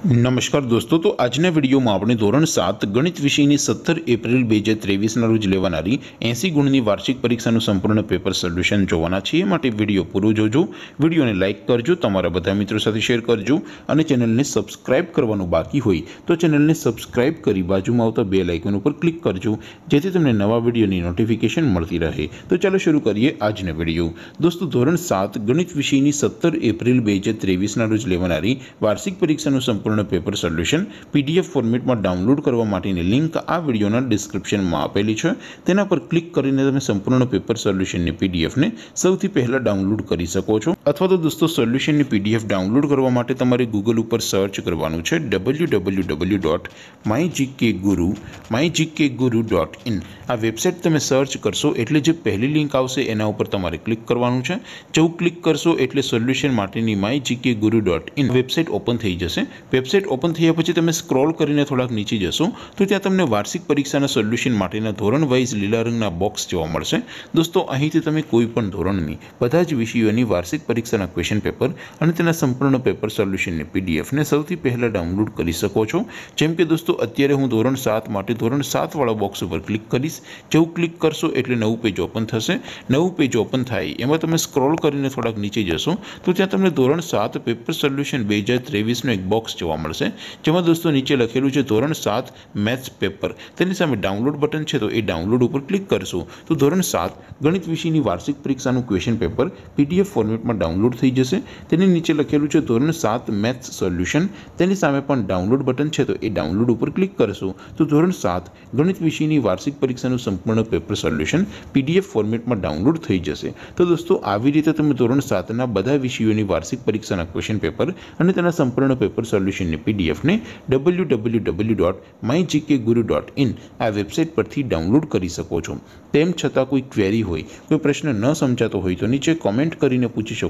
નમસ્કાર દોસ્તો, તો આજના વિડીયોમાં આપણે ધોરણ સાત ગણિત વિષયની સત્તર એપ્રિલ બે હજાર ત્રેવીસના રોજ લેવાનારી એંસી ગુણની વાર્ષિક પરીક્ષાનું સંપૂર્ણ પેપર સોલ્યુશન જોવાના છીએ. માટે વીડિયો પૂરો જોજો. વિડીયોને લાઇક કરજો, તમારા બધા મિત્રો સાથે શેર કરજો અને ચેનલને સબસ્ક્રાઇબ કરવાનું બાકી હોય તો ચેનલને સબસ્ક્રાઇબ કરી બાજુમાં આવતા બે લાઇકન ઉપર ક્લિક કરજો, જેથી તમને નવા વિડીયોની નોટિફિકેશન મળતી રહે. તો ચાલો શરૂ કરીએ આજનો વીડિયો. દોસ્તો, ધોરણ સાત ગણિત વિષયની સત્તર એપ્રિલ બે હજાર ત્રેવીસના રોજ લેવાનારી વાર્ષિક પરીક્ષાનું સંપૂર્ણ પેપર સોલ્યુશન પીડીએફ ફોર્મેટમાં ડાઉનલોડ કરવા માટેની લિંક આ વિડીયોના ડિસ્ક્રિપ્શનમાં આપેલી છે. તેના પર ક્લિક કરીને તમે સંપૂર્ણ પેપર સોલ્યુશનની પીડીએફને સૌથી પહેલાં ડાઉનલોડ કરી શકો છો. અથવા તો દોસ્તો સોલ્યુશનની પીડીએફ ડાઉનલોડ કરવા માટે તમારે ગૂગલ ઉપર સર્ચ કરવાનું છે W W W dot my GK guru my GK guru dot in આ વેબસાઇટ તમે સર્ચ કરશો એટલે જે પહેલી લિંક આવશે એના ઉપર તમારે ક્લિક કરવાનું છે. જેવું ક્લિક કરશો એટલે સોલ્યુશન માટેની my GK guru dot in website open થઈ જશે. વેબસાઇટ ઓપન થયા પછી તમે સ્ક્રોલ કરીને થોડાક નીચે જશો, તો ત્યાં તમને વાર્ષિક પરીક્ષાના સોલ્યુશન માટેના ધોરણ વાઇઝ લીલા રંગના બોક્સ જોવા મળશે. દોસ્તો, અહીંથી તમે કોઈ પણ ધોરણની બધા જ વિષયોની વાર્ષિક પરીક્ષાના ક્વેશ્ચન પેપર અને તેના સંપૂર્ણ પેપર સોલ્યુશનની પીડીએફને સૌથી પહેલાં ડાઉનલોડ કરી શકો છો. જેમ કે દોસ્તો, અત્યારે હું ધોરણ સાત માટે ધોરણ સાતવાળા બોક્સ ઉપર ક્લિક કરીશ. જેવું ક્લિક કરશો એટલે નવું પેજ ઓપન થશે. નવું પેજ ઓપન થાય, એમાં તમે સ્ક્રોલ કરીને થોડાક નીચે જશો, તો ત્યાં તમને ધોરણ સાત પેપર સોલ્યુશન બે હજાર ત્રેવીસનો એક બોક્સ જોવા મળશે. જેમાં દોસ્તો નીચે લખેલું છે, ધોરણ સાત મેથ્સ પેપર તેની સામે ડાઉનલોડ બટન છે, તો એ ડાઉનલોડ ઉપર ક્લિક કરશો. તો ધોરણ સાત ગણિત વિષયની વાર્ષિક પરીક્ષાનું ક્વેશ્ચન પેપર પીડીએફ ફોર્મેટમાં ડાઉનલોડ થઈ જશે. તેની નીચે લખેલું છે ધોરણ સાત મેથ્સ સોલ્યુશન. તેની સામે પણ ડાઉનલોડ બટન છે તો એ ડાઉનલોડ ઉપર ક્લિક કરશો. તો ધોરણ સાત ગણિત વિષયની વાર્ષિક પરીક્ષાનું સંપૂર્ણ પેપર સોલ્યુશન પીડીએફ ફોર્મેટમાં ડાઉનલોડ થઈ જશે. તો દોસ્તો, આવી રીતે તમે ધોરણ સાતના બધા વિષયોની વાર્ષિક પરીક્ષાના ક્વેશ્ચન પેપર અને તેના સંપૂર્ણ પેપર સોલ્યુશનની પીડીએફને W W W dot my GK guru dot in આ વેબસાઇટ પરથી ડાઉનલોડ કરી શકો છો. તેમ છતાં કોઈ ક્વેરી હોય, કોઈ પ્રશ્ન ન સમજાતો હોય તો નીચે કોમેન્ટ કરીને પૂછી શકો